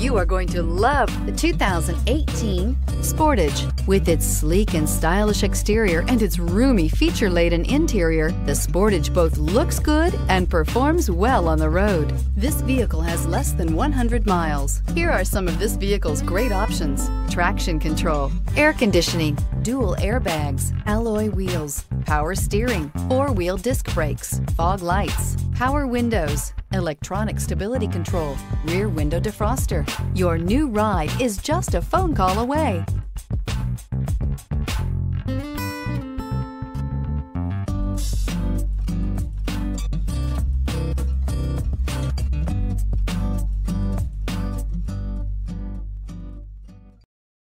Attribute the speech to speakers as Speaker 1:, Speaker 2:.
Speaker 1: You are going to love the 2018 Sportage. With its sleek and stylish exterior and its roomy feature-laden interior, the Sportage both looks good and performs well on the road. This vehicle has less than 100 miles. Here are some of this vehicle's great options. Traction control, air conditioning, dual airbags, alloy wheels, power steering, four-wheel disc brakes, fog lights, power windows, electronic stability control, rear window defroster. Your new ride is just a phone call away.